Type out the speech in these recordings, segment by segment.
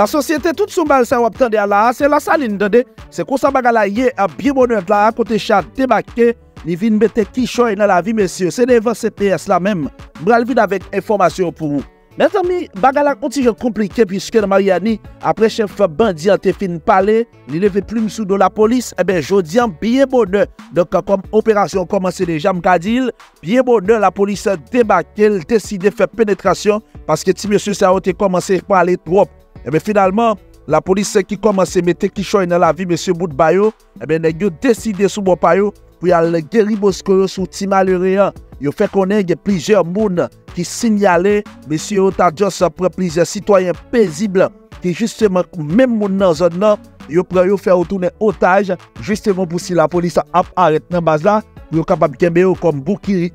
La sosyete tout sou soubal sa wap tande a la, se la salin dande, se konsa baga la ye a biye bonet la, kote chan debake, li vin bete kishoy nan la vi mesye, se devan CPS la mem, bral vin avek informasyon pou ou. Net ami, baga la konti jen komplike piske nan Mariani, apre chef bandi an te fin pale, li leve ploum sou do la polis, e ben jodi an biye bonet, donk kom operasyon komanse deja mkadil, biye bonet la polis debake, l deside fe penetrasyon, paske ti mesye sa wote komanse pale trop, Eh ebe finalman, la polis se ki komanse mette kishoy nan la vi Monsie Bout Bayo, ebe eh negyo deside sou bo payo pou yal geri bosko yo sou ti malereyan. Yo fe konen gen plijer moun ki sinyale Monsie Otajos pre plijer sitwayen pezible ki justeman men moun nan zon nan yo pre yo fe otounen otaj justeman pou si la polis ap aret nan baz la pour capable de comme bouclier.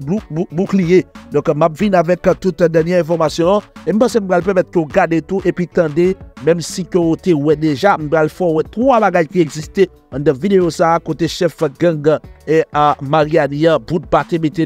bouclier. Donc, je viens avec toute dernière information. Et je pense que je vais permettre de garder tout et puis tendez, même si tu ouais déjà, je vais faire trois bagages qui existaient dans la vidéo ça, côté chef gang et à Mariania, bout de pâté, mettez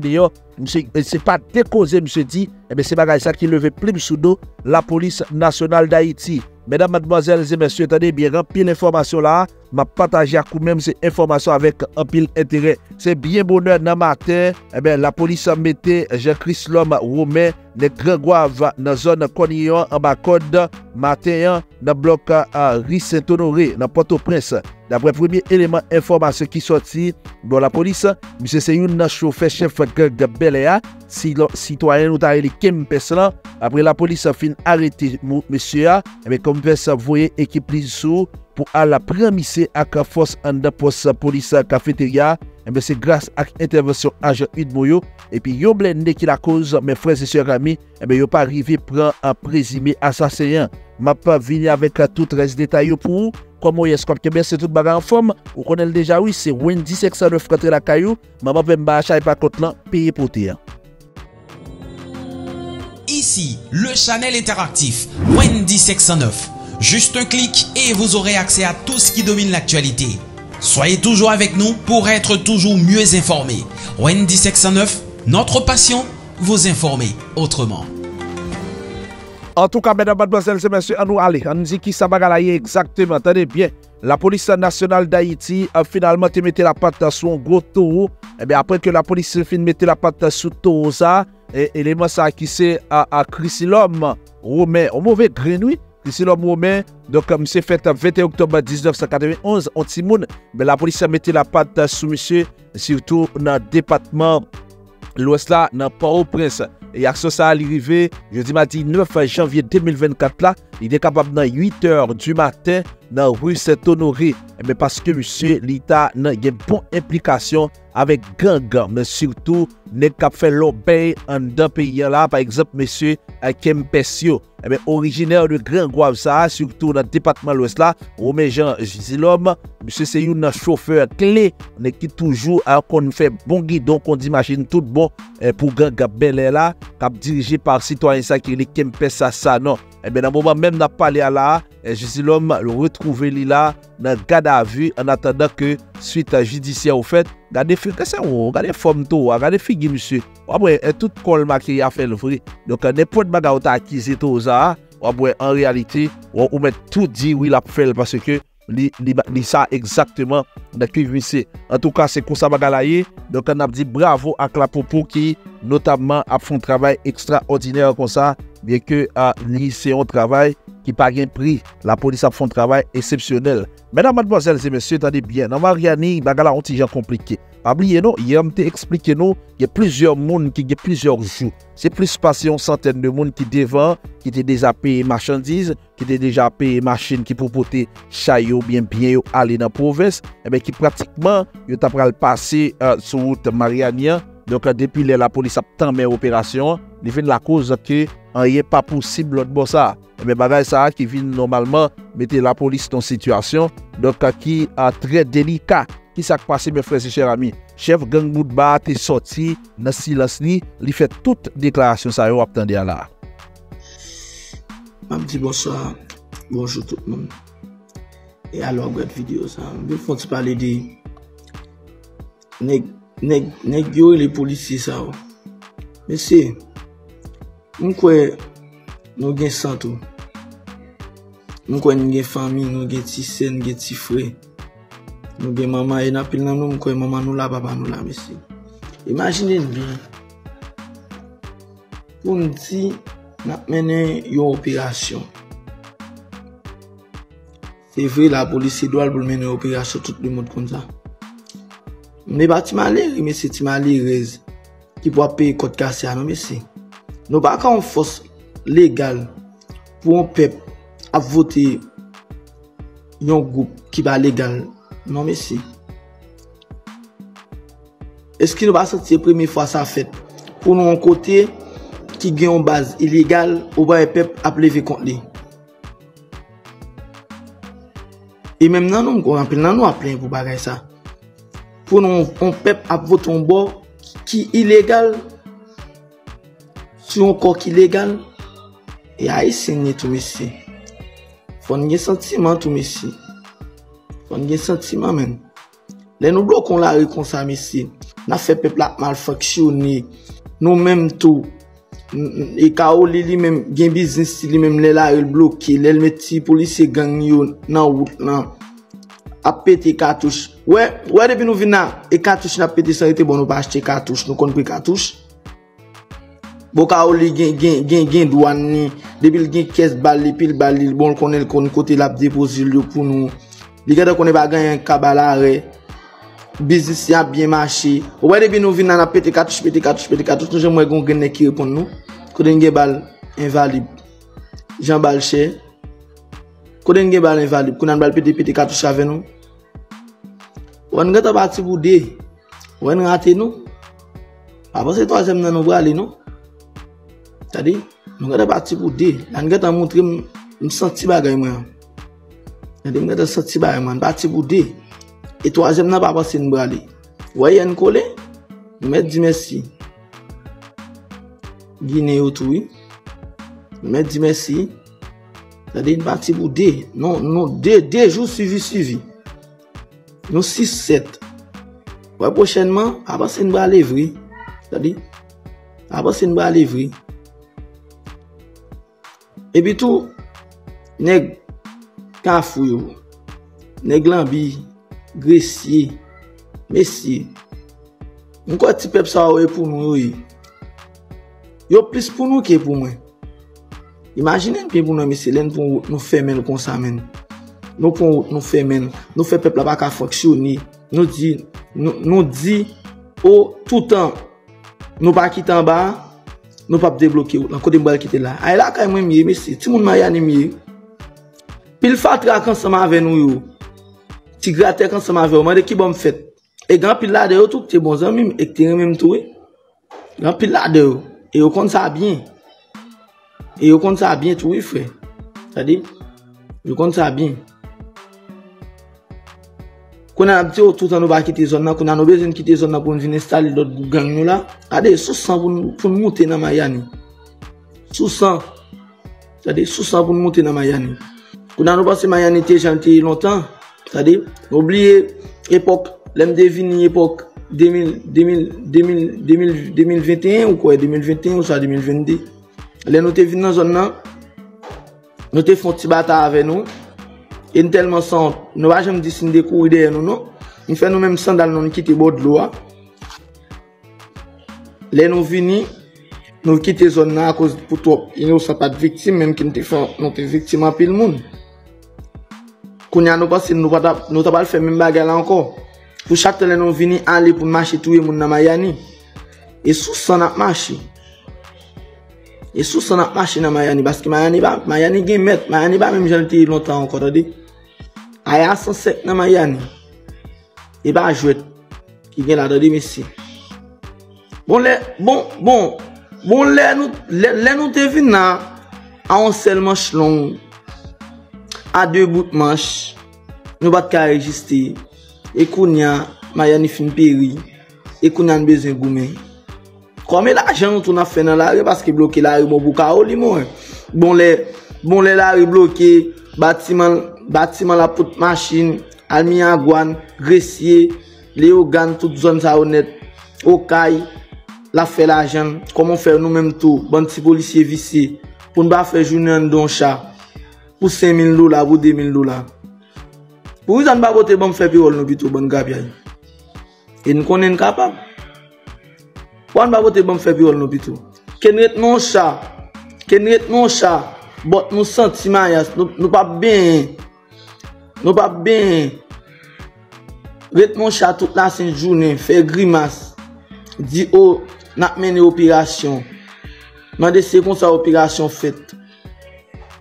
c'est pas décausé, monsieur dit, eh bien, c'est bagaille ça qui levait plume sous dos la police nationale d'Haïti. Mesdames, mademoiselles et messieurs, attendez bien, remplir l'information là. m'a partagé à coup même ces informations avec un pile intérêt. C'est bien bonheur dans matin, eh bien, la police a metté Jean-Christ l'homme Romain, les Grégoire dans la zone Cognon, en bas code, matin, dans le bloc à Riz Saint-Honoré, dans Port-au-Prince. Dapre premye eleman informasyon ki soti, bon la polis, mse se yon nan choufe chef Greg de Belea, sitwayen ou tare li Kempes lan, apre la polis fin arete mse ya, ebe Kempes voye ekip li sou, pou al premise ak fos an da pos polis kafeterya, ebe se grase ak intervensyon aje idmoyo, epi yo blende ki la koz, men freze se rami, ebe yo pa rive pran an prezime asaseyan. Ma pa vini avek tout res detay yo pou ou, kwa yes kom kebe se tout baga an fom, ou konel deja ou se Wendy 609 fratre la kayo, maman ven ba achay pa kot lan, peye pote yan. Ici, le Chanel Interactif, Wendy 609. Juste un clic et vous aurez accès à tout ce qui domine l'actualité. Soyez toujours avec nous pour être toujours mieux informé. Wendy 609, notre passion, vous informer autrement. En tout cas, mesdames, mademoiselles et messieurs, à nous aller. On qui ça exactement. Attendez bien. La police nationale d'Haïti a finalement mis la patte sur un gros taureau. Et bien après que la police a fini mettre la patte sur taureau ça, et élément ça qui c'est à, à Chrysilom Romain, au mauvais Grenoui. Disi lò mwomen, donk msè fèt 21 oktob 1991, an ti moun, men la polis sa mette la pat sou msè, sirtou nan depatman lwes la nan Paro Prince. E aksyon sa alirive, jodi madi 9 janvye 2024 la, li de kapab nan 8 or du maten nan rue Saint-Honoré. Ebe paske msye li ta nan gen bon implikasyon avek gangan. Men surtout, ne kap fe lopey an dan peyen la. Par exemple, msye Akem Pesio. Ebe eh originer de Grand Guavsa, surtout nan depatman lwes la. Ome Jean Gizilom, msye se yon nan chauffeur kle. Ne ki toujou an kon fè bon gidon kon di machin tout bon eh, pou gangan belè la. Kap dirije par sitwanyan sa ki li Kempes sa sa nan. Eh Ebe nan mouman menm nan pale a la, eh, jesi lom retrouve li la nan gada avu an atanda ke suite jidisye ou fet, gade fi kese ou, oh, gade fom tou, gade fi msye. Wabwe, e tout kol maki ya fel vri. Donk nepot baga ou ta akize tou za, wabwe, oh, an realite, wou ou oh, met tout di wil ap fel, parce ke li, li, li sa ekzakteman nan ki vise. En tou ka, se konsa baga la ye, donk an ap di bravo ak la popo ki notabman ap fon travay ekstraordinèr kon sa, bien que à lycée on travail qui pas gain prix. La police a fait un travail exceptionnel. Mesdames mademoiselles et messieurs attendez bien dans Mariani bagala on gens compliqué. Pas oublier non hier m'te expliqué nous il y a plusieurs monde qui y a plusieurs jours. C'est plus passé une centaine de monde qui devant qui étaient déjà payé marchandises qui étaient déjà payé machines qui pour porter chaillot bien bien yo aller dans province. Et bien qui pratiquement yo t'a passer euh, sur route Mariani donc euh, depuis la police a tant opération. li fin la koz ke an ye pa posib lot bo sa. Ebe bagay sa ki vin normalman mette la polis ton situasyon, dok ki a tre delika ki sak pase me frese chèr ami. Chef gang Moudba te soti nan silas ni, li fet tout deklarasyon sa yo ap tende ala. Mam di bonsoir, bonjou tout moun. E alo gwen video sa, mwen fon ti pale di nek, nek, nek yo e le polisi sa yo. Mese, Mwen kwe nou gen santo. Mwen kwe nou gen fami, nou gen ti sen, nou gen ti fwe. Nou gen mama, en apil nan nou mwen kwe mama nou la, baba nou la mesi. Imagine bi, pou nou ti nap menen yon operasyon. Se vre la polisi doal pou menen operasyon tout li moun kon sa. Mwen e ba ti maleri, mwen ti maleri rez. Ki pou ap peye kote kase anon mesi. Nou ba ka an fos legal pou an pep ap vote yon goup ki ba legal. Non mesi. Eski nou ba sati premi fwa sa fet. Pou nou an kote ki gen yon baz ilegal ou ba e pep ap leve kont li. E menm nan nou mkon anpil nan nou ap pou bagay sa. Pou nou an pep ap vote yon bo ki ilegal. sou yon kok ilegal, e a esenye tou mesi. Fon gen sentiman tou mesi. Fon gen sentiman men. Le nou blokon la rekonsa mesi, na fe pepla malfaksyouni, nou menm tou, e ka ou li li menm gen biznis li menm le la el bloki, le el meti polisi gang yo nan wout nan. apete katouche. Ouè, ouè debi nou vina, e katouche na pete san ete bon nou pa achete katouche, nou kon pri katouche. Boka ou li gen, gen, gen, gen douan ni, debil gen kes bali, pil bali, bon konen kon kote lap depozil yo pou nou. Li gata konen bagan yon kabalare, bizis ya bien mache. Ouwe debi nou vin nan ap pete katouche, pete katouche, pete katouche, nou jen mwen kon gen ne ki repon nou. Koden gen bal invalib, jan bal che. Koden gen bal invalib, konan bal pete pete katouche ave nou. Ou an gata bati pou de, ou an rate nou. Apo se toazem nan nou wale nou. Tade, mwen gata pati pou de. An gata montre mwen senti bagay mwen. Tade, mwen gata senti bagay mwen. Pati pou de. E toazem nan pa pase mwen brale. Voye an kole, mwen di mersi. Gine yo toui. Mwen di mersi. Tade, mwen pati pou de. Non, non, de, de jou suivi, suivi. Non 6-7. Wè pochenman, apasen mwen brale vri. Tade, apasen mwen brale vri. E bitou, neg kafou yo, neg lambi, gresye, mesye, mwen kwa ti pep sa we pou nou yo yi. Yo plis pou nou ke pou mwen. Imaginen pe pou nou mesye len pou nou femen nou konsa men. Nou pou nou femen, nou fe pep la baka foksyoni, nou di, nou, nou di, ou toutan, nou baki tan ba, nou pap deblokye ou, lan kote mbal kite la. Ay la kay mwen miye, mesi, ti moun maya ni miye. Pil fatra kan seman ave nou yo. Ti grate kan seman ave ou, mwen de ki bom fet. E gan pil la de yo tou, te bon zan mim, ek te remem tou e. Gan pil la de yo, e yo kont sa bien. E yo kont sa bien tou e fwe. Sa di, yo kont sa bien. Konan ap te yo toutan nou ba kite zon nan, kwen an nou bezen kite zon nan pou nou vin installe lot gang nou la, ade sou san pou nou moute nan Mayani. Sou san. Sade sou san pou nou moute nan Mayani. Kwen an nou pase Mayani te jante lontan, sade, oubliye epok, lem devini epok 2021 ou kwe, 2021 ou sa 2022. Le nou te vin nan zon nan, nou te fon ti bata ave nou, en telman san, nou a jem disin de kou ideye nou nou, nou fè nou menm sandal nou nou kite bod lou a. Le nou vini, nou kite zon nan a kouz pou top, yon nou sa pat viktim, menm ki nou te fè, nou te viktim apil moun. Koun ya nou pasin, nou, nou tabal fè menm bagay la anko. Pou chakte le nou vini, ale pou mache touye moun nan mayani. E sou san ap mache. E sou san ap mache nan Mayani, baske Mayani ba, Mayani gen met, Mayani ba menm jan te yi lontan an kontade. Aya 107 nan Mayani, e ba jwet, ki gen la dade mesi. Bon le, bon, bon, bon le nou, le, le nou te vin nan, a on sel manch long, a de bout manch, nou bat ka rejiste, e koun ya Mayani fin peri, e koun an bezen goumen. Kome la jan tou na fè nan la re, paske bloke la re mou pou ka ou li moun. Eh. Bon le, bon le la re bloke, batiman, batiman la pout machin, almi angwan, gresye, le yo gan tout zon sa ou net, okay, la fè la jan, komon fè nou menm tou, ban ti polisye visi, pou nou ba fè jounen don cha, pou 5.000 lola, pou 2.000 lola. Pou yon ba bote bon fè pi wol nou bitou bon gabya yon. E nou konen kapab. Wan ba bote bon fè wol nou bitou. Ken ret nou cha. Ken ret nou cha. Bot nou sentiman yas, Nou, nou pa ben. Nou pa ben. Ret nou cha tout la sen jounen. fè grimas. Di ou nak mene operasyon. Mande se kon sa operasyon fèt.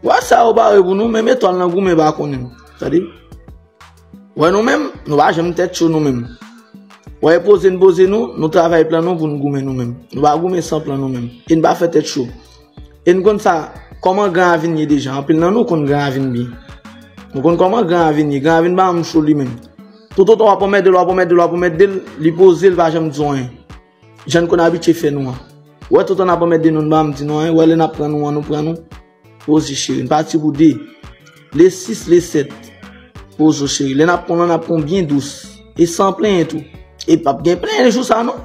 Wa sa ou ba rebou nou. mè mè tol nan gou mè bakonnen. Tadi. Wè nou mèm, Nou ba jèm tèt chou nou mèm. Woye pose n boze nou, nou travay plan nou pou nou goumen nou men. Nou ba goumen san plan nou men. E n ba fè tèt chou. E n kon sa, koman gran avin ye deja. Anpil nan nou kon gran avin bi. Nou kon koman gran avin ye. Gran avin ba am chou li men. Toutot wapomet del, wapomet del, wapomet del, li pose l ba jem dzon en. Jan kon abitye fè nou an. Woye touton wapomet del nou ba am di nou en. Woye le na pran nou an, nou pran nou. Pose chiri. N pati pou de. Le 6, le 7. Pose chiri. Le na pran nan apon bien dous. E san plen etou. E pap gen plen le chousa nou.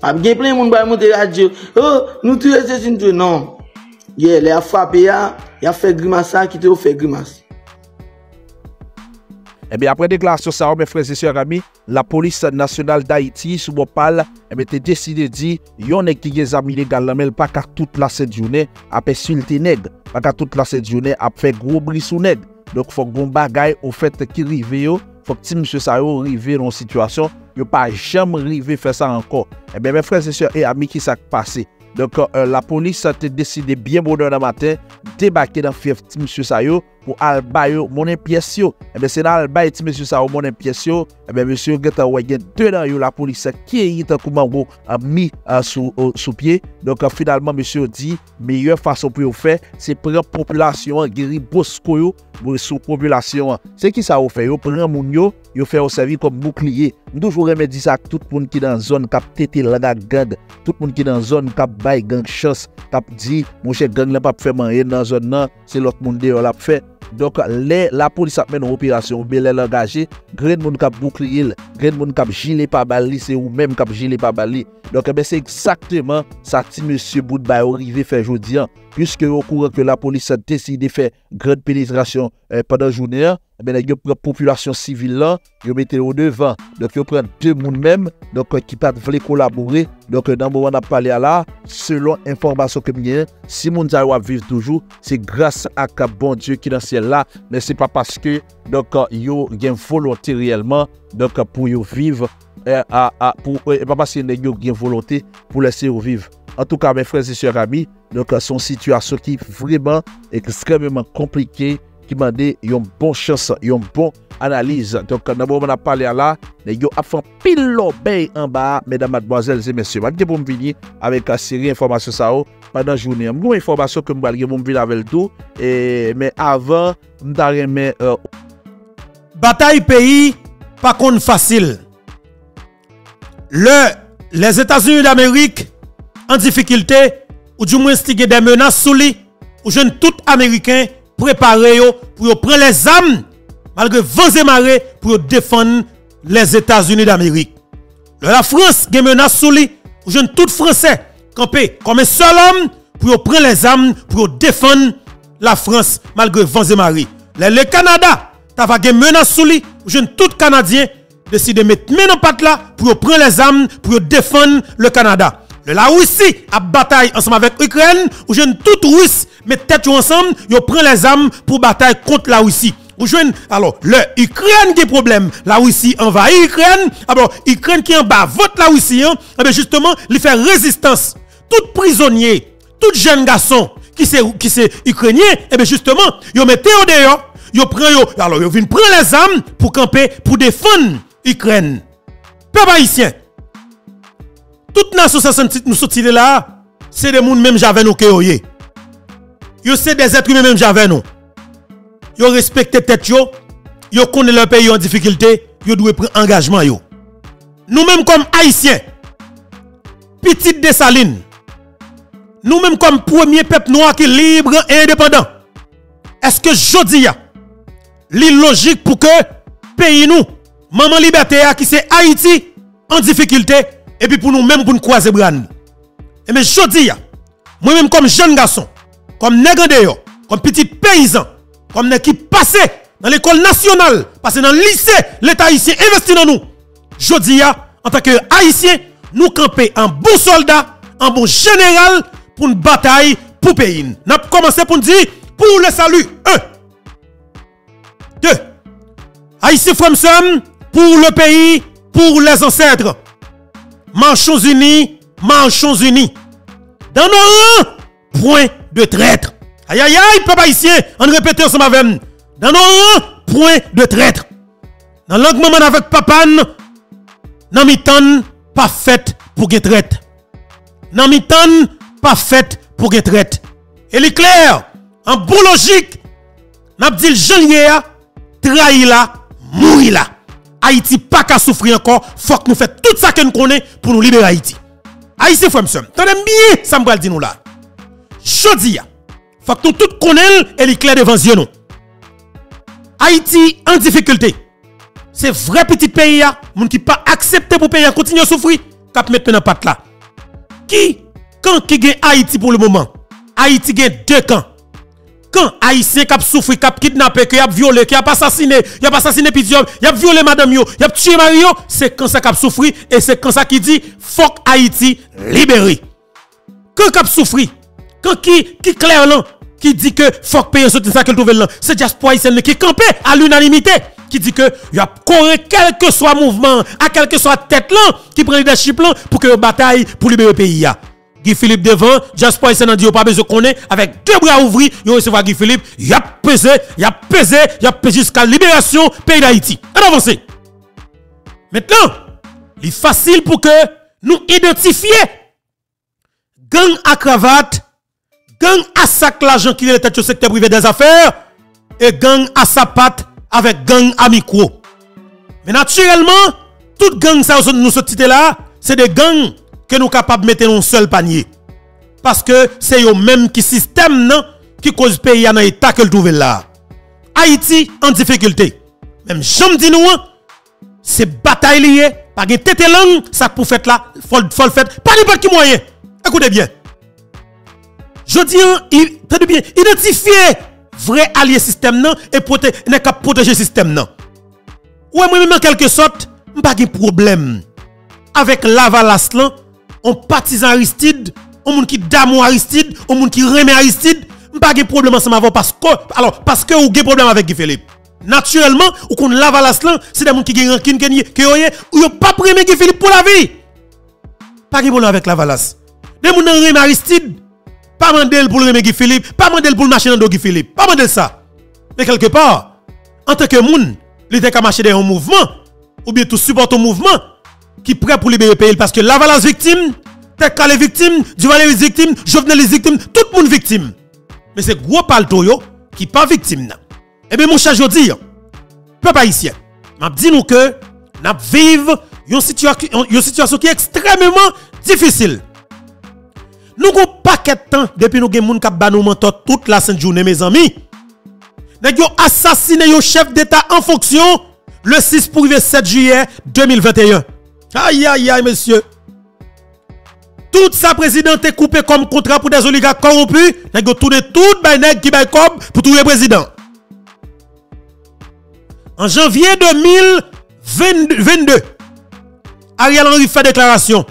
Pap gen plen moun bay moun te adje. Oh, nou tuye se sin tuye. Non. Ye, yeah, le a fwape ya, ya fe grimasa ki te ou fe grimasa. Ebe, eh apre deklarasyon sa ou, me freze sè rami, la polis nasyonal da iti sou bopal, ebe eh te deside di, yon ek ki ge zamile gal lamel pa ka tout la sèd jounè apè sulte neg, pa ka tout la sèd jounè ap fè gro brisou neg. Dok fòk goun bagay ou fèt ki rive yo, fòk ti msè sa yo rive yon situasyon yo pa jam rive fè sa anko. Eh Ebe, mè frè se sè e ami ki sak pase. Donk, euh, la polis sa te deside bien bonan nan maten, debake nan fief ti msye sa yo, pou al bay yo mounen piyes yo. Ebe se nan al bay ti mesyo sa ou mounen piyes yo, ebe mesyo geta wè gen dè nan yo la polise ki yi tan kouman wou mi a, sou, o, sou pie. Donk finalman mesyo di, meyye fason pou yo fè, se pren populasyon geri bosko yo sou populasyon. Se ki sa ou fè yo pren moun yo, yo fè ou servi kom boukliye. Mdoujou reme di sa tout moun ki nan zon kap tete laga gand, tout moun ki nan zon kap bay gang chos, kap di, moun che gang la pap fè man yen nan zon nan, se lot moun de yo la fè. Donk le la polis ap men an operasyon ou be lè langaje, gren moun kap boukli il, gren moun kap jile pa bali, se ou menm kap jile pa bali. Donk eh ebe se eksakteman sa ti monsye bout bay orive fe jodi an, pwiske yo kouran ke la polis sa deside fe gren penetrasyon eh, padan jounen an, yo pren populasyon sivil lan, yo mette yo devan, yo pren de moun menm, ki pat vle kolabore, nan moun ap pale ala, selon informasyon ke mwen, si moun zay wap viv toujou, se grase ak bon Diyo ki nan siel la, men se pa paske yo gen volonté reyelman, pou yo viv, e pa paske yo gen volonté pou lese yo viv. En tout ka, men frèze se rami, son situasyon ki vreman ekstremement komplike, ki mande yon bon chans, yon bon analize. Donk nan mou mwen ap pale ala, ne yo ap fan pil lo bey an ba, medan madmoazel ze mesye. Mwen te pou m vini avek a seri informasyon sa ou, padan jounen. Mwen mwen informasyon ke mwen alge mwen vini avel tou, e, men avan, m ta men... Euh... Bataille peyi, pa kon fasil. Le, les Etats-Unis d'Amerik, an difikilte, ou di mwen stige de menas sou li, ou jen tout Ameriken, préparer pour prendre les armes, malgré vents et marées, pour défendre les États-Unis d'Amérique. La France a menace sous lui, pour jeune tout Français comme un seul homme pour prendre les armes pour défendre la France malgré vents et marées. Le, Canada, tu as menace sous lui, pour jeune tout Canadien décide de mettre main patte là pour prendre les armes pour défendre le Canada. La Russie a bataille ensemble avec l'Ukraine, où jeune tout Russe met tête ensemble, ils prend les armes pour bataille contre la Russie. Ou alors, l'Ukraine qui problème, la Russie envahit l'Ukraine, alors l'Ukraine qui en bas vote la Russie, hein, eh justement, il fait résistance. Tout prisonnier, tout jeune garçon qui c'est qui c'est ukrainien, et eh bien justement, ils mettent au dehors, ils prennent alors ils viennent prendre les armes pour camper pour défendre l'Ukraine. Peuple haïtien, toute nation qui nous sorti de là, c'est des gens même j'avais nous que Yo c'est des êtres humains même j'avais nous. Yo respecte tête yo, yo connaît leur pays en difficulté, yo doit prendre engagement yo. Nous même comme haïtiens, petite Salines, nous même comme premier peuple noir qui est libre et indépendant. Est-ce que je dis logique pour que pays nous, maman liberté qui c'est Haïti en difficulté et puis pour nous même pour nous croiser bras. Et mais je dis, moi-même comme jeune garçon, comme nègre comme petit paysan, comme qui passé dans l'école nationale, passé dans le lycée, l'État haïtien investi dans nous. Je dis, en tant que haïtien, nous camper en bon soldat, en bon général pour une bataille pour pays. Nous avons commencé pour nous dire, pour le salut, un. Deux. Haïtien Fremsem, pour le pays, pour les ancêtres. Marchons unis, marchons unis. Dans nos rangs, point de traître. Aïe aïe aïe, papa haïtien, on répète ensemble avec Dans nos rangs, point de traître. Dans l'engagement avec papa, nan mi pas fait pour get traite. Nan mi pas fait pour get traite. Et l'éclair, en bon logique, n'a dit le trahi là, mourir là. Haïti pas qu'à souffrir encore, faut que nous fassions tout ça que nous connaissons pour nous libérer Haïti. Haïti, frère, monsieur, tenez bien, ça me dit nous là. Jodi, faut que nous tout connaissons et l'éclair devant yeux nous. Haïti en difficulté. C'est vrai petit pays, moun qui pas accepté pour payer, continue à souffrir, cap mettre dans patte là. Qui, quand qui gagne Haïti pour le moment? Haïti gagne deux camps. Quand Haïtien qui souffert, qui kidnappé, qui a violé, qui a assassiné, qui a assassiné Pitium, qui a violé madame yo, qui a tué Mario, c'est quand ça qui a souffert et c'est quand ça qui dit faut Haïti libéré. Quand qui souffert, quand qui qui clair là, qui dit que faut payer ce ça qu'elle trouve là, c'est diaspora haïtienne qui campé à l'unanimité qui dit que y a quel que soit mouvement, à quel que soit tête là, qui prend leadership là pour que bataille pour libérer le pays. Guy Philippe devant, Jasper Sen dit pas besoin qu'on avec deux bras ouverts, il recevoir Guy Philippe, il a pesé, il a pesé, il a pesé jusqu'à libération pays d'Haïti. On avance. Maintenant, il est facile pour que nous identifier gang à cravate, gang à sac l'argent qui est tête au secteur privé des affaires et gang à sa patte avec gang à micro. Mais naturellement, toute gang ça nous sommes là, c'est des gangs que nous capables de mettre dans un seul panier. Parce que c'est eux même qui système non, qui cause pays dans l'état que le trouve là. Haïti en difficulté. Même j'aime dis nous, hein, c'est bataille liée, pas de tête langue, ça pour faire là, faut faut faire, pas n'importe qui. Écoutez bien. Je dis, hein, bien, identifier vrai allié système non et protéger système non. Ouais, moi même en quelque sorte, pas de problème avec Lavalas on partisan Aristide, on moun qui d'amour Aristide, on moun qui remet Aristide, pas de problème ensemble parce que alors parce que ou avez problème avec Guy Philippe. Naturellement, ou qu'on lave la c'est des gens qui ont rancune que ou yo pas premier Guy Philippe pour la vie. Pas de problème avec Lavalas. Des gens qui remet Aristide, pas mandel pour remet Guy Philippe, pas mandel pour marcher dans Guy Philippe, pas mandel ça. Mais quelque part, en tant que moun, il était qu'à marcher dans un mouvement ou bien tout supporter un mouvement qui prêt pour libérer le pays parce que Lavalas victime, Tekka les victimes, Duvalier les victimes, Jovenel les victimes, tout le monde victime. Mais c'est gros palto qui pas victime Eh bien mon cher Jodi, peuple haïtien, m'a dit nous que n'a vivre une situation, une situation qui est extrêmement difficile. Nous avons pas de temps depuis nous avons des gens nous mentor toute la sainte journée mes amis. Nous avons assassiné un chef d'État en fonction le 6 pour le 7 juillet 2021. Aïe, aïe, aïe, monsieur. Toute sa présidente est coupée comme contrat pour des oligarques corrompus. N'a tourné tout les qui bail comme pour tous les présidents. En janvier 2022, Ariel Henry fait déclaration.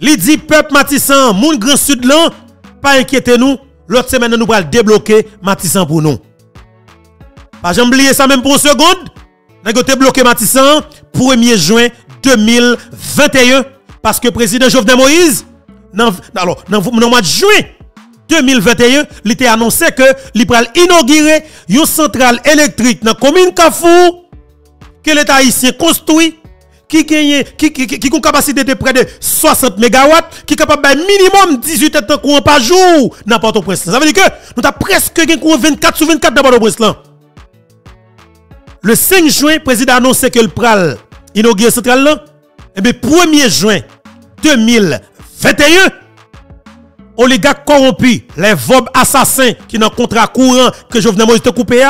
Il dit peuple Matissan, moun grand sud là, pas inquiétez nous. L'autre semaine nous allons débloquer Matissan pour nous. Pas jamais oublier ça même pour une seconde. Nous avons bloqué Matissan 1er juin 2021 parce que président Jovenel Moïse, dans, le mois de juin 2021, il a annoncé que il inaugurer une centrale électrique dans la commune Kafou que l'État haïtien construit qui gagne qui qui qui une capacité de près de 60 MW qui est capable de minimum 18 de courant par jour dans Port-au-Prince. Ça veut dire que nous avons presque courant 24 sur 24 dans Port-au-Prince Le 5 juin, le président a annoncé que le pral inauguré centrale là, eh bien, 1er juin 2021, oligarques corrompus, les vobs assassins qui n'ont contrat courant que Jovenel Moïse te coupé,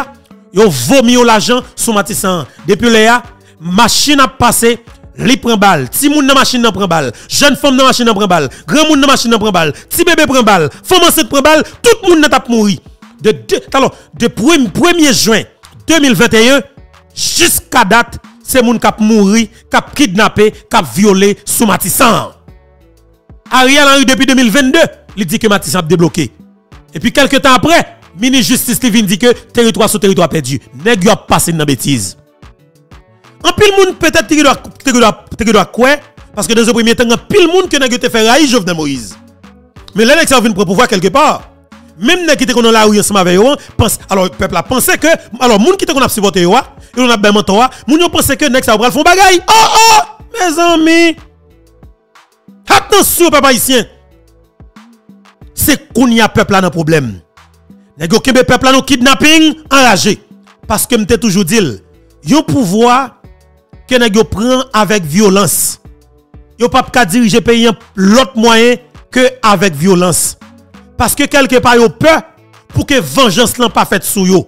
ils ont vomi l'argent sur Matissan. Depuis là, machine a passé, li prend balle, ti moun dans machine prend balle, jeune femme dans machine prend balle, grand moun dans machine prend balle, ti bébé prend balle, femme enceinte prend balle, tout le monde n'a pas mouru. de, alors, de 1er juin 2021 jusqu'à date, c'est moun kap mouri, kap kidnappé, kap violé sous Matissan. Ariel Henry depuis 2022, il dit que Matissan a débloqué. Et puis quelques temps après, ministre justice Kevin dit que territoire sur territoire perdu. Nèg a passé dans bêtise. En pile monde peut-être doit quoi? Parce que dans un premier temps, en pile monde que nèg te fait raï Jovenel Moïse. Mais ça vient pour pouvoir quelque part. Même nèg qui te connaît la rue ensemble avec eux, pense alors le peuple a pensé que alors monde qui te connaît supporter yo, et on a ben mentor, moun yo pensé que nèg ça va faire bagaille. Oh oh mes amis. Attention papa haïtien. C'est qu'on y a peuple là dans problème. Nèg peuple là dans kidnapping enragé parce que m'te toujours dit, yon pouvoir que nèg prend avec violence. Yo pas ka diriger pays l'autre moyen que avec violence. Parce que quelque part yo peur pour que vengeance n'a pas faite sur yo.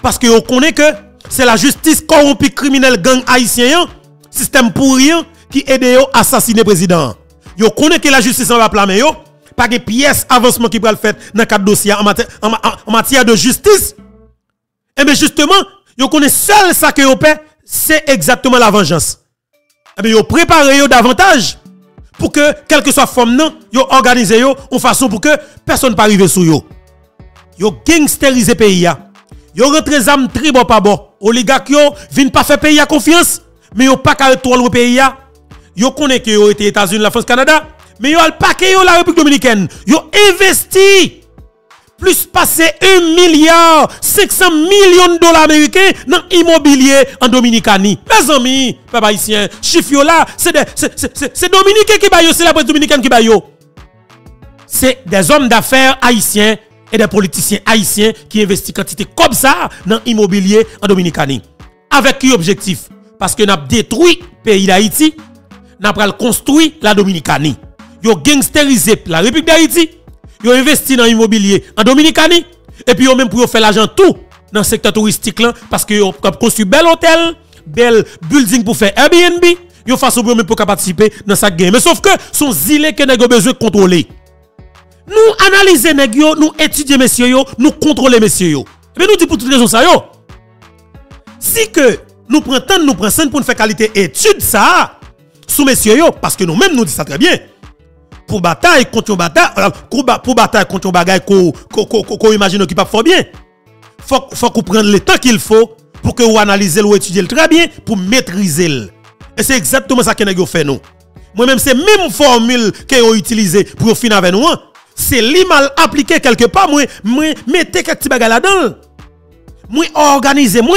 Parce que yo connaît que c'est la justice corrompue criminelle gang haïtien système pourri qui aide yo assassiner président. Yo connaît que la justice en va plamer yo pas de pièce avancement qui va le faire dans cadre dossier en matière, en, matière de justice. Et eh bien justement, yo connaît seul ça que yo paie c'est exactement la vengeance. Eh bien, yo préparé yo davantage pour que, quelle que soit forme non, yo organisé yo en façon pour que personne ne pas arriver sous yo. Yo gangsterisé pays ya. Yo rentré zam tri bon pas bon. Oligarque yo viennent pas faire pays à confiance, mais yo pas qu'à le pays ya. Yo connaît que yo été États-Unis, la France, Canada, mais yo al paquet la République dominicaine. Yo investi plus passé 1 milliard 500 millions de dollars américains dans l'immobilier en Dominicanie. Mes amis, papa haïtien, chiffre là, c'est c'est Dominicain qui baille, c'est la presse dominicaine qui baille. C'est des hommes d'affaires haïtiens et des politiciens haïtiens qui investissent quantité comme ça dans l'immobilier en Dominicanie. Avec quel objectif? Parce que nous avons détruit le pays d'Haïti, nous avons construit la Dominicanie. Nous avons gangsterisé la République d'Haïti, Yo investi dans l'immobilier en Dominicanie et puis yo même pour faire l'argent tout dans le secteur touristique là parce que yo construit bel hôtel, bel building pour faire Airbnb, yo façon pour même pour participer dans sa game. Mais sauf que son zile que nèg besoin de contrôler. Nous analyser nèg yo, nous étudier messieurs nous contrôler messieurs. Mais nous dit pour toutes les raisons ça. Si que nous prenons temps, nous prenons pour faire qualité étude ça sous messieurs parce que nous même nous dit ça très bien pour bataille contre bataille, pour bataille contre bagaille qu'on imagine qui pas fort bien. Faut faut qu'on le temps qu'il faut pour que vous analysez ou étudiez très bien pour maîtriser. Et c'est exactement ça que nous fait nous. Moi-même, c'est même formule que vous utilisé pour finir avec nous. Hein. C'est li mal appliqué quelque part. Moi, moi, mettez quelques bagages là-dedans. Moi, organisez, moi.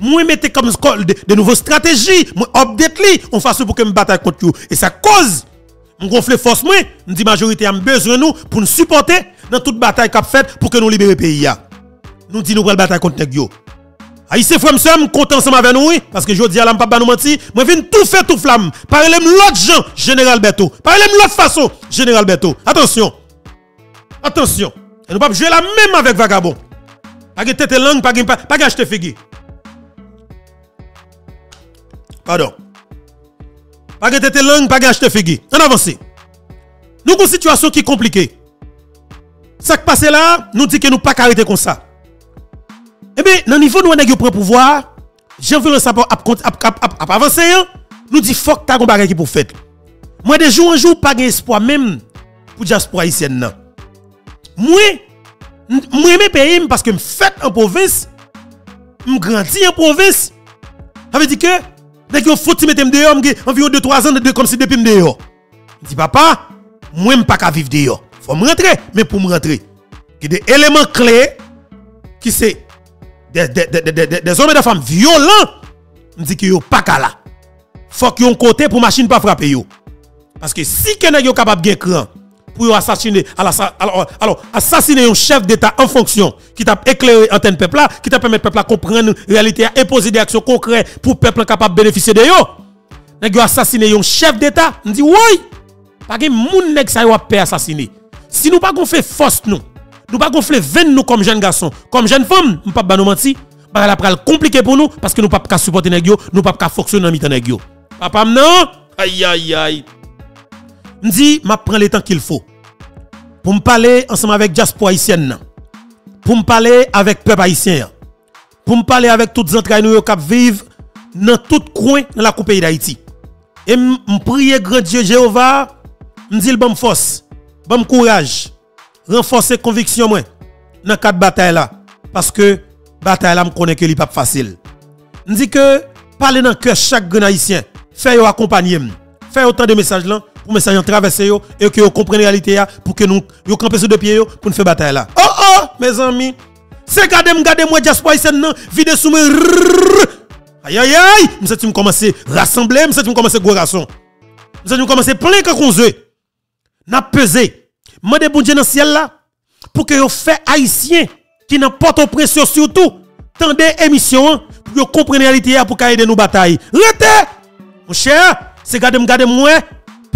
Moi, mettez comme de, de nouvelles stratégies. Moi, update li. On fasse pour que me bataille contre vous. Et ça cause on gonfle force moi, on dit majorité a besoin nous pour nous supporter dans toute bataille qu'a fait pour que nous libérer le pays Nous dit nous la bataille contre yo. Haïtien frère sommes content ensemble avec nous parce que je dis à l'âme pas nous mentir, moi viens tout faire tout flamme. Parlez l'autre gens général Beto. Parlez l'autre façon général Beto. Attention. Attention. Nous pas jouer la même avec vagabond. Pas de tête langue, pas de acheter figue. Pardon. Pas de tête langue, pas acheter figue. On avance. Nous avons une situation qui est compliquée. Ça qui passe là, nous dit que nous pas arrêter comme ça. Eh bien, dans le niveau où nous avons pris pouvoir, j'ai envie de savoir avancer. Hein. Nous dit faut que tu as un qui pour faire. Moi, de jour en jour, pas d'espoir même pour diaspora haïtienne. Moi, moi, mes pays parce que je fait en province, je grandis en province. Ça veut dire que Dès que faut mettre dehors, environ 2 3 ans de comme si depuis dehors. Je dis papa, moi je pas vivre dehors. Faut me rentrer, mais pour me rentrer, il y a des éléments clés qui c'est des, hommes et des femmes violents. Je dis que yo pas là. Faut qu'ils ont côté pour machine pas frapper yo. Parce que si quelqu'un est capable de cran pour assassiner alors, assassiner un chef d'état en fonction qui t'a éclairé antenne peuple là qui t'a permis peuple à comprendre la réalité à imposer des actions concrètes pour peuple capable de bénéficier de yo. Nèg assassiner un chef d'état on dit oui. Pas que moun nèg ça yo assassiner. Si nous pas fait force nous nous pas gonfler 20 nous comme jeunes garçons comme jeunes femmes nous pas nous mentir bah la pral compliqué pour nous parce que nous pas supporter nèg yo nous pas fonctionner dans mi-temps nèg papa non aïe aïe aïe dit, je prends le temps qu'il faut pour me parler ensemble avec diaspora haïtienne. pour me parler avec peuple haïtien. Pour me parler avec toutes les entrailles nous qui vivent dans tout coin dans la coupe d'Haïti. Et me prier grand Dieu Jéhovah, me dit bon force, bon courage, renforcer conviction moi dans quatre bataille là parce que bataille là me connaît que n'est pas facile. Me dit que parler dans cœur chaque haïtien, faire accompagner, faire autant de messages là pour message traverser yo et que vous compreniez la réalité pour que nous yo camper sur deux pieds pour nous faire bataille là. Oh oh mes amis, c'est garder garder moi diaspora ici non, vide sous moi. Aïe aïe aïe, nous sommes commencer rassembler, nous sommes commencer gros garçon. Nous sommes commencer plein quand on N'a pesé. Mande bon Dieu dans le ciel là pour que vous fait haïtien qui pas de pression surtout tendez émission pour que compreniez la réalité pour aider nous bataille. Rete mon cher, c'est garder garder moi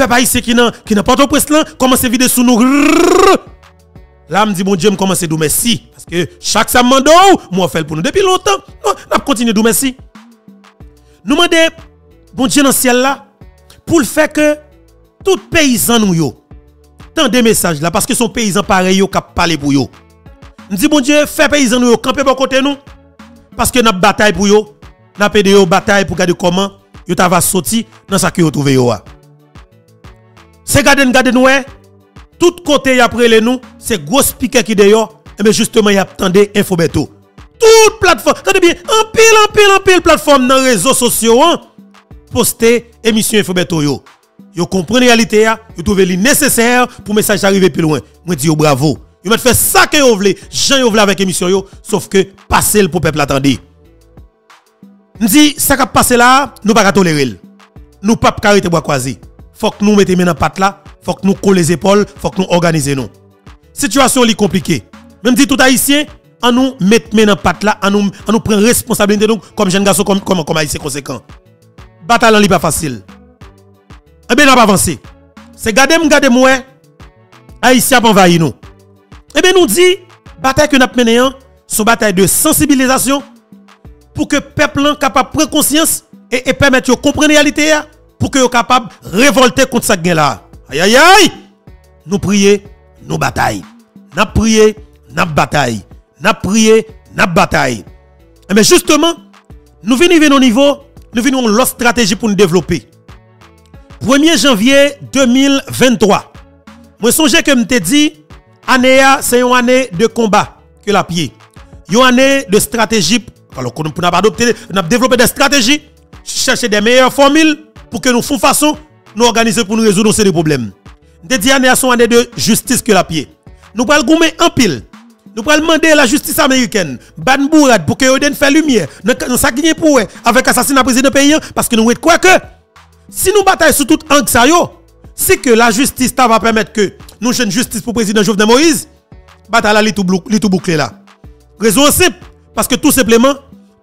peuple haïtien qui n'a qui n'a pas de pression commencer vider sous nous. Là, me dit, bon Dieu, me commence à dire merci. Parce que chaque samedi, moi, fait pour nous depuis longtemps. Non, on continue de merci. Nous demandons, bon Dieu, dans le ciel là, pour le faire que tout paysan nous yo, tant des messages là, parce que son paysan pareil yo, cap parler pour yo. Nous dit, bon Dieu, fait paysan nous yo, camper pour côté nous. Parce que nous bataille pour yo, nous avons de bataille pour garder comment yo va sorti dans ce que yo trouvé yo. C'est garder, garder nous, tout côté après les nous, c'est gros speaker qui d'ailleurs, et bien justement, il y a attendé Infobeto. Toute plateforme, attendez bien, en pile, en pile, en pile plateforme dans les réseaux sociaux, hein, poster émission Infobeto yo. Yo comprenez réalité, yo trouvez li nécessaire pour message arriver plus loin. Moi dis bravo. Yo met fait ça que yo voulez, Jean yo avec émission yo, sauf que passer pour peuple attendez. M'di ça qui passe là, nous pas tolérer. Nous pas carité bois croisé. Faut que nous mettions dans patte là faut que nous collons les épaules, faut que nous organisions nous. Situation est compliquée. Même si tout haïtien, on nous met dans patte là, on nous, nous responsabilité nous, comme jeune garçon, comme, comme, comme haïtien conséquent. Bataille n'est pas facile. Eh bien, on pas avancé. C'est garder, garder moi, haïtien envahi nous. Eh bien, nous dit, bataille que nous avons menée, une bataille de sensibilisation pour que le peuple capable de prendre conscience et, et permettre de comprendre la réalité pour que soit capable de révolter contre guerre là. Aïe aïe aïe. Nous prions, nous bataille. Nous prions, nous bataille. Nous prions, nous bataille. Mais justement, nous venons au niveau, nous venons l'autre stratégie pour nous développer. 1er janvier 2023. Moi songe que me dit année c'est une année de combat que la pied. Une année de stratégie alors pour nous adopter, nous développer des stratégies, chercher des meilleures formules pour que nous fassions façon nous organiser pour nous résoudre ces problèmes. Des dit année sont année de justice que la pied. Nous allons gommer en pile. Nous allons demander à la justice américaine, ban bourrade pour que vous fasse lumière dans sa pour avec assassinat président pays parce que nous quoi que si nous bataillons sur tout angle ça c'est que la justice va permettre que nous une justice pour le président Jovenel Moïse, bataille là tout bouclé là. Raison simple parce que tout simplement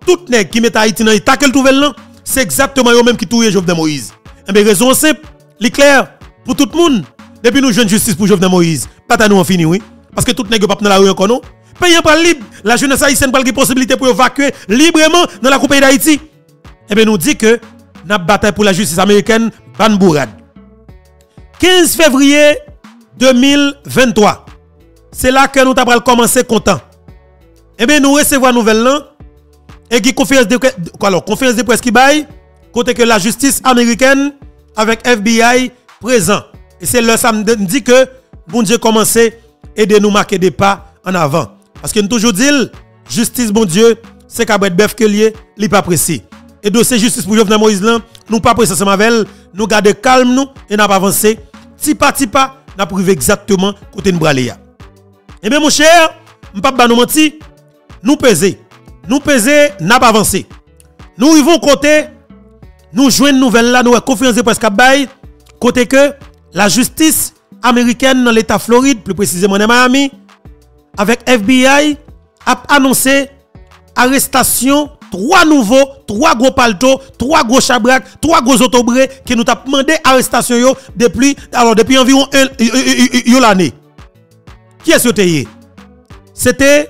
tout nèg qui met Haïti dans l'état qu'elle trouve là, c'est exactement eux même qui touye Jovenel Moïse. Eh bien, raison simple, l'éclair pour tout le monde. Depuis nous jeune justice pour Jovenel Moïse, pas nous en fini, oui. Parce que tout n'est pas dans la rue encore, non. Payant pas libre, la jeunesse haïtienne pas la possibilité pour évacuer librement dans la coupe d'Haïti. Eh bien, nous dit que nous bataille pour la justice américaine, Ban Bourad. 15 février 2023, c'est là que nous avons commencé content. Eh bien, nous recevons nouvelle là, et qui conférence de, alors, conférence de presse qui baille, côté que la justice américaine avec FBI présent. Et c'est là ça me dit que bon Dieu commencé aider nous marquer des pas en avant. Parce que nous toujours dit justice bon Dieu, c'est qu'à bœuf que lié, li pas pressé. Et dossier justice pour Jovenel Moïse nous pas pressé ensemble avec nous garder calme nous et n'a pas avancé. Ti pas ti pas, n'a prouvé exactement côté nous braler. Eh bien mon cher, m'pas pas nous mentir, nous peser. Nous peser, n'a pas avancé. Nous arrivons côté nous jouons une nouvelle là, nous avons confiance de presse côté que la justice américaine dans l'État Floride, plus précisément dans Miami, avec FBI, a annoncé arrestation trois nouveaux, trois gros paltos, trois gros chabracs, trois gros autobrés qui nous ont demandé arrestation depuis, alors depuis environ une année. Qui est-ce que C'était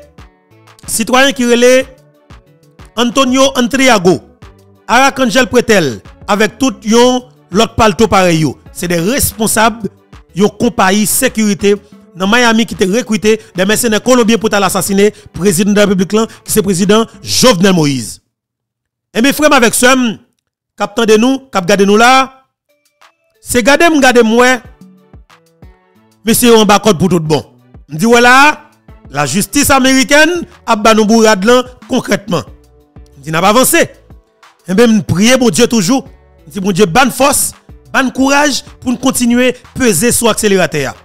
citoyen qui relait Antonio Antriago. Aracangel Pretel, avec tout yon l'autre palto c'est des responsables yon compagnie sécurité dans Miami qui était recruté des mercenaires colombiens pour assassiner le président de la République qui c'est président Jovenel Moïse. Et mes frères avec ça, cap de nous, cap gade nous là, c'est garder m'gade moi mais c'est un bas pour tout bon. Me voilà, la justice américaine a ba nous concrètement. Dit n'a pas avancé. Et bien prier Dieu toujours, dit mon Dieu bonne force, bonne courage pour continuer peser sur l'accélérateur.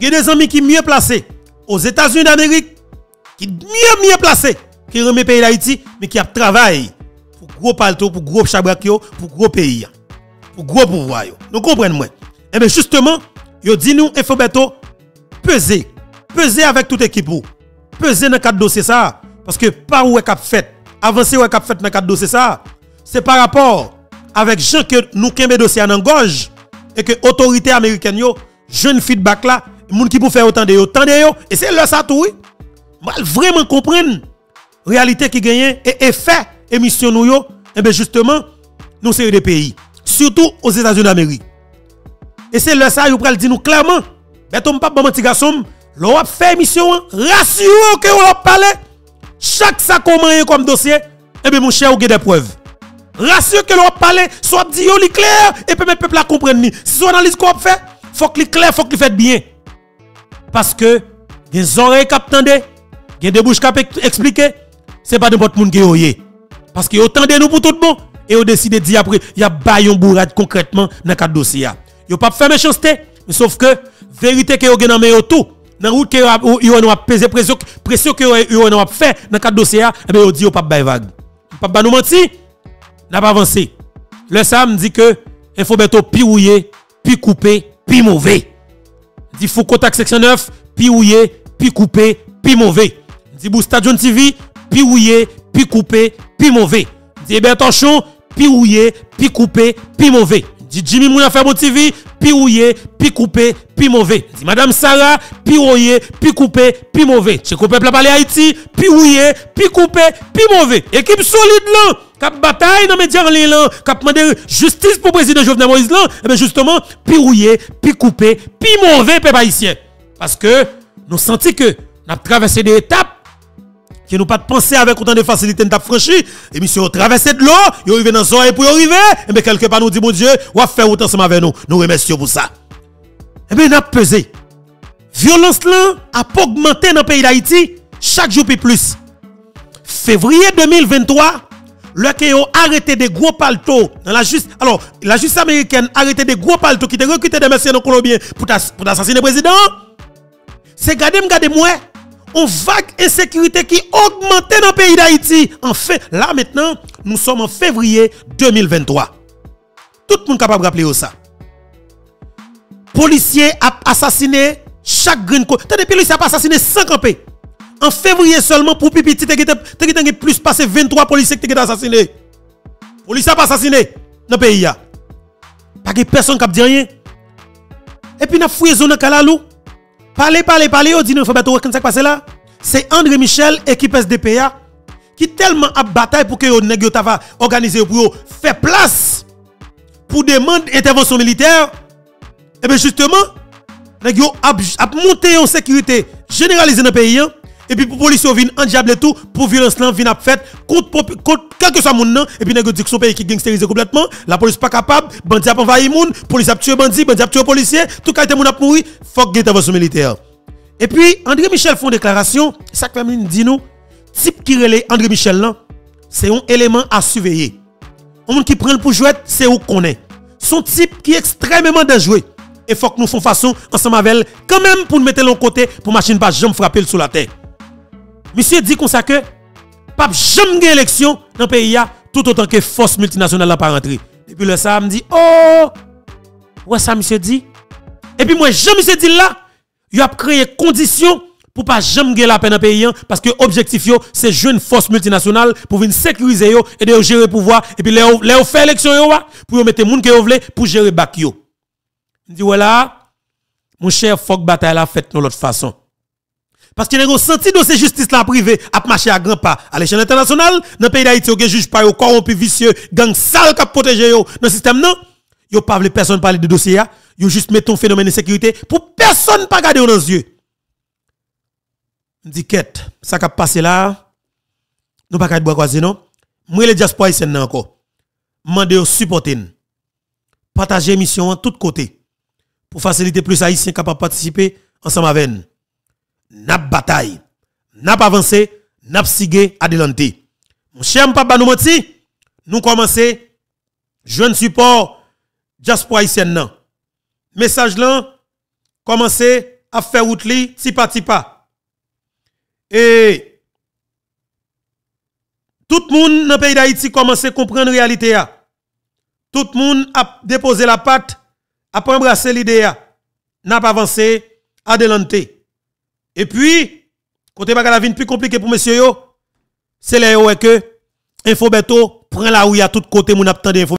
J'ai des amis qui mieux placés aux États-Unis d'Amérique, qui mieux mieux placés qui remet pays d'Haïti, mais qui a travaillé pour gros palto, pour gros chabrak pour gros pays, pour gros pouvoir. Nous comprenons. Et eh bien justement, yo dit nous Infobeto peser, peser avec toute équipe Peser dans cadre dossier ça parce que par où est cap fait, est cap fait dans cadre dossier ça, c'est par rapport avec gens que nous kembe dossier en gorge et que autorité américaine yo jeune feedback là moun qui pour faire autant de yo, yo, et c'est là ça tout, oui. vraiment comprendre réalité qui gagne et effet émission nous yo, et eh bien justement, nous sommes des pays, surtout aux États-Unis d'Amérique. Et c'est là ça, vous pouvez dire nous clairement, mais ton pas bon petit garçon, l'on fait émission, rassure que on parle, chaque ça comment comme dossier, eh bien mon cher, vous avez des preuves. Rassure que l'on parle, soit dit yo clair, et puis le peuple a comprendre. Si son analyse qu'on fait, faut que clair, faut que fait bien. Parce que, des oreilles qui tendent, des bouches qui expliquer, c'est pas n'importe monde qui est Parce que autant de nous pour tout le monde, et on décide de dire après, il y a baillon bourrade concrètement dans le dossier. Yo pas fait méchanceté, sauf que vérité que yo gen dans tout dans route que yo a pesé pression pression que yo a fait dans cadre dossier et bien yo dit yo pas bay vague. Pas nous menti. N'a pas avancé. Le Sam dit que il faut bientôt piouiller, puis couper, puis mauvais. Dit faut contact section 9, puis ouiller, puis couper, puis mauvais. Dit Boustadion TV, puis ouiller, puis couper, puis mauvais. Dit Bertochon, puis ouiller, puis couper, puis mauvais. Dit Jimmy Mouya fait mon TV, puis rouillé, puis coupé, puis mauvais. Madame Sarah, rouillé, puis coupé, puis mauvais. Chez coupé peuple parler Haïti, puis rouillé, puis coupé, puis mauvais. Équipe solide là, cap bataille dans médias en ligne là, cap demandé justice pour président Jovenel Moïse là, et eh bien justement, puis rouillé, puis coupé, puis mauvais peuple haïtien. Parce que nous sentons que nous avons traversé des étapes qui nous pas penser avec autant de facilité nous franchi. Et monsieur traversé de l'eau yo arrivé dans zone pour arriver. Et bien quelque part nous dit mon Dieu ou faire autant ensemble avec nous. Nous remercions pour ça. Et bien n'a pesé. Violence là a augmenté dans le pays d'Haïti chaque jour plus. Février 2023 le qui ont arrêté des gros paltos dans la justice. Alors la justice américaine a arrêté des gros paltos qui étaient recrutés des mercenaires colombiens pour pour assassiner le président. C'est garder garder moi une vague insécurité qui augmentait dans le pays d'Haïti. En fait, là maintenant, nous sommes en février 2023. Tout le monde est capable de rappeler ça. Policiers a assassiné chaque green code. Depuis, policiers a assassiné 5 campés. En février seulement, pour Pipiti, tu as plus passé 23 policiers qui ont assassinés. Policiers a assassiné dans le pays. Pas de personne qui a dit rien. Et puis, nous avons fouillé zone Kalalou. Parlez, parlez, parlez, on dit nous faut mettre ce qui passe là? C'est André Michel, équipe SDPA, qui tellement a bataille pour que vous va organiser pour faire place pour demander intervention militaire. Et eh bien justement, vous a monté en sécurité généralisée dans le pays. Et puis pour police vient en diable et tout pour violence là vient fait contre quel que soit monde et puis nèg dit que son pays qui gangsterisé complètement la police pas capable bandi a envahi moun police a tué bandi bandi a tué policier tout qualité moun a mouri faut que intervention militaire. Et puis André Michel font déclaration ça que dit nous type qui relève André Michel là c'est un élément à surveiller. Un monde qui prend pour jouer c'est où qu'on est. Son type qui est extrêmement dangereux. Et faut que nous fassions façon ensemble avec elle quand même pour nous mettre l'autre côté pour machine pas jamais frapper sous la tête Monsieur dit comme ça que pas jamais élection dans le pays tout autant que force multinationale n'a pas rentré. Depuis le ça me dit oh ouais ça monsieur dit. Et puis moi jamais monsieur dit là, il a créé conditions pour pas jamais la peine dans le pays parce que objectif c'est jeune force multinationale pour venir sécuriser yo et de gérer pouvoir et puis les les faire élection yo pour mettre moun que yo pour gérer bac yo. dit voilà mon cher faut que bataille la fait de l'autre façon. Parce a un senti de ces justice là privée à marcher à grands pas à l'échelle internationale, dans le pays d'Haïti, il y a juge pas corrompu vicieux, gang sale qui protégé dans le système non? Yo pas les personne parler de dossier, yo juste mettre un phénomène de sécurité pour personne pas garder dans les yeux. dit ça qui passé là, nous pas boire croiser non? Moi les diaspora ici encore. Mandez au supporter. Partagez l'émission en tous côtés pour faciliter plus haïtiens capables de participer ensemble avec nous. N'a bataille, n'a avancé, n'a sigé adelante. Mon cher papa nous menti, nous commençons jeune support diaspora haïtienne nan. Message là commencez à faire route li tipa tipa. Et tout le monde dans le pays d'Haïti commence à comprendre la réalité. Tout le monde a déposé la patte, a embrassé l'idée, n'a pas avancé, adelante. Et puis, côté la vie plus compliqué pour monsieur yo, c'est là que Infobeto prend la où il y a tout côté mon attendé